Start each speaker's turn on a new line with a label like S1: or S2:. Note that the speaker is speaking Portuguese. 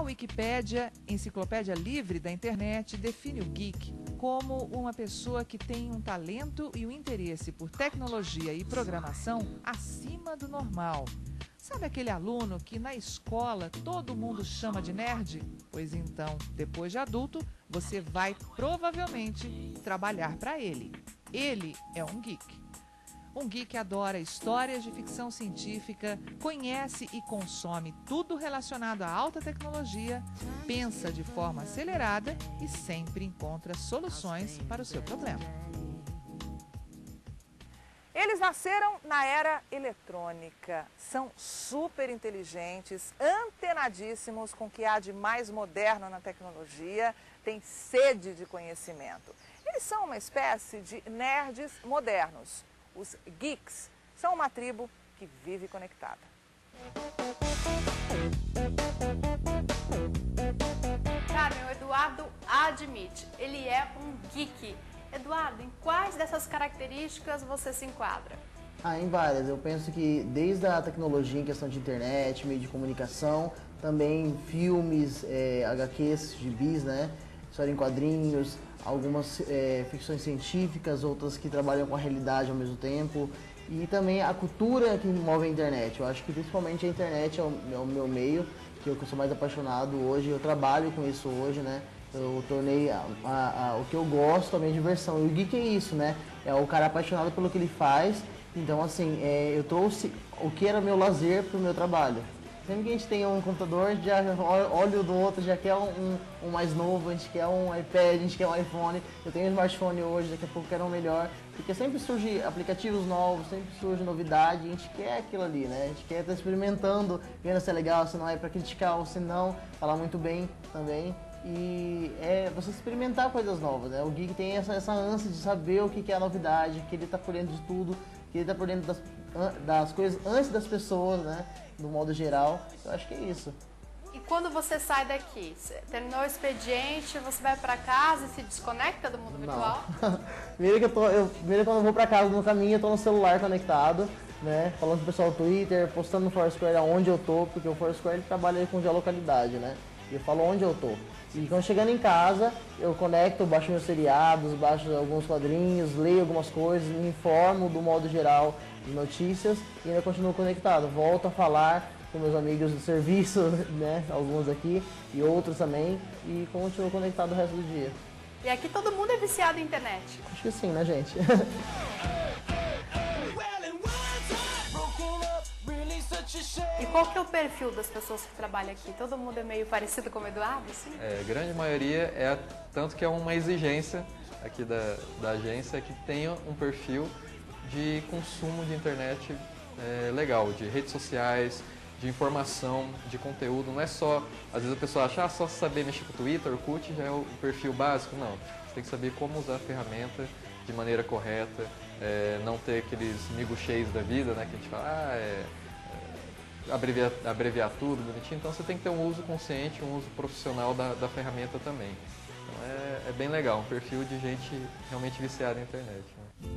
S1: Wikipédia, enciclopédia livre da internet, define o geek como uma pessoa que tem um talento e um interesse por tecnologia e programação acima do normal. Sabe aquele aluno que na escola todo mundo chama de nerd? Pois então, depois de adulto, você vai provavelmente trabalhar para ele. Ele é um geek. Um geek adora histórias de ficção científica, conhece e consome tudo relacionado à alta tecnologia, pensa de forma acelerada e sempre encontra soluções para o seu problema. Eles nasceram na era eletrônica, são super inteligentes, antenadíssimos com o que há de mais moderno na tecnologia, têm sede de conhecimento. Eles são uma espécie de nerds modernos os geeks são uma tribo que vive conectada.
S2: Carmen, o Eduardo admite, ele é um geek. Eduardo, em quais dessas características você se enquadra?
S3: Ah, em várias. Eu penso que desde a tecnologia em questão de internet, meio de comunicação, também filmes, é, HQs, gibis, né? História em quadrinhos, algumas é, ficções científicas, outras que trabalham com a realidade ao mesmo tempo e também a cultura que move a internet. Eu acho que principalmente a internet é o, é o meu meio, que eu sou mais apaixonado hoje, eu trabalho com isso hoje, né? Eu tornei a, a, a, o que eu gosto também diversão. E o geek é isso, né? É o cara apaixonado pelo que ele faz. Então, assim, é, eu trouxe o que era meu lazer para o meu trabalho. Sempre que a gente tem um computador, a gente já olha o do outro, já quer um, um, mais novo, a gente quer um iPad, a gente quer um iPhone. Eu tenho um smartphone hoje, daqui a pouco quero um melhor. Porque sempre surge aplicativos novos, sempre surge novidade, a gente quer aquilo ali, né? A gente quer estar experimentando, vendo se é legal, se não é para criticar ou se não, falar muito bem também. E é você experimentar coisas novas, né? O geek tem essa, essa ânsia de saber o que é a novidade, que ele está por dentro de tudo, que ele está por dentro das, das coisas antes das pessoas, né? no modo geral. Eu acho que é isso.
S2: E quando você sai daqui, terminou o expediente, você vai para casa e se desconecta do mundo virtual?
S3: primeiro que eu tô, eu, primeiro quando eu vou para casa no caminho, eu tô no celular conectado, né? Falando com o pessoal no Twitter, postando no Foursquare aonde eu tô, porque o Foursquare ele trabalha com geolocalidade, né? E eu falo onde eu tô. E quando chegando em casa, eu conecto, baixo meus seriados, baixo alguns quadrinhos, leio algumas coisas, me informo do modo geral de notícias e ainda continuo conectado. Volto a falar com meus amigos do serviço, né? Alguns aqui e outros também, e continuo conectado o resto do dia.
S2: E aqui todo mundo é viciado em internet.
S3: Acho que sim, né, gente?
S2: E qual que é o perfil das pessoas que trabalham aqui? Todo mundo é meio parecido com o Eduardo, sim?
S4: É, a grande maioria é, tanto que é uma exigência aqui da, da agência que tenha um perfil de consumo de internet é, legal, de redes sociais, de informação, de conteúdo. Não é só, às vezes a pessoa acha, ah, só saber mexer com o Twitter, o Orkut já é o perfil básico. Não, você tem que saber como usar a ferramenta de maneira correta, é, não ter aqueles miguxês da vida, né, que a gente fala, ah, é, abreviar, abreviar tudo bonitinho. Então você tem que ter um uso consciente, um uso profissional da, da ferramenta também. Então é, é bem legal, um perfil de gente realmente viciada na internet. Né?